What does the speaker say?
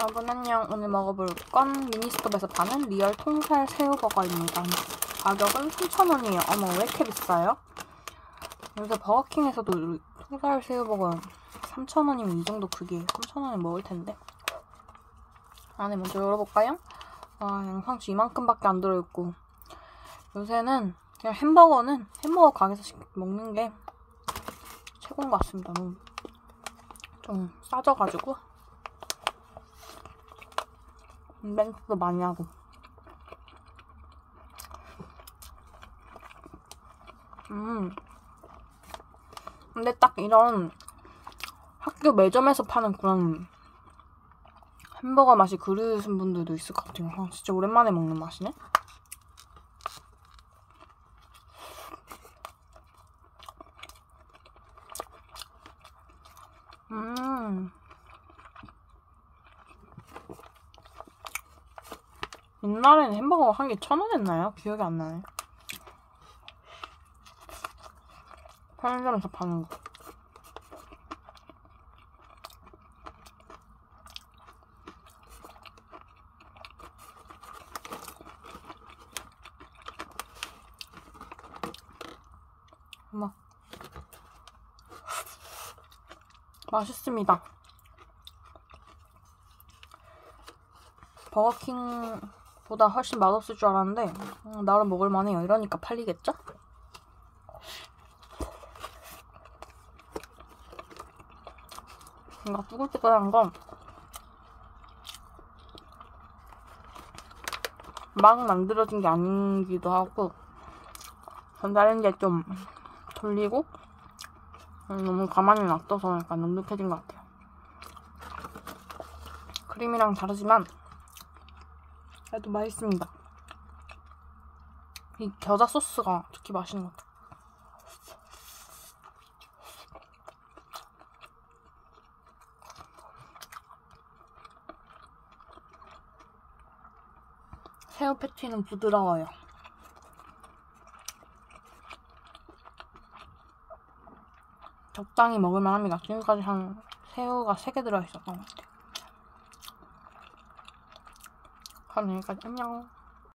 여러분 안녕. 오늘 먹어볼 건 미니스톱에서 파는 리얼 통살 새우버거입니다. 가격은 3,000원이에요. 어머 왜 이렇게 비싸요? 요새 버거킹에서도 통살 새우버거 3,000원이면 이 정도 크기에 3,000원에 먹을 텐데. 안에 먼저 열어볼까요? 와 양상추 이만큼밖에 안 들어있고 요새는 그냥 햄버거는 햄버거 가게에서 먹는 게 최고인 것 같습니다. 너무 좀 싸져가지고 멘트도 많이 하고. 음. 근데 딱 이런 학교 매점에서 파는 그런 햄버거 맛이 그리우신 분들도 있을 것 같아요. 아, 진짜 오랜만에 먹는 맛이네 음 옛날에는 햄버거 한 개 천 원 했나요? 기억이 안 나네. 편의점에서 파는 거. 어머. 맛있습니다. 버거킹 보다 훨씬 맛없을 줄 알았는데 음, 나름 먹을만해요. 이러니까 팔리겠죠? 뭔가 뜨글뜨글한 건 막 만들어진 게 아니기도 하고 전자레인지에 좀 돌리고 음, 너무 가만히 놔둬서 약간 눅눅해진 것 같아요. 크림이랑 다르지만 그래도 맛있습니다. 이 겨자 소스가 특히 맛있는 것 같아요. 새우 패티는 부드러워요. 적당히 먹을만 합니다. 지금까지 한 새우가 3개 들어있었던 것 같아요. 그럼 여기까지 안녕.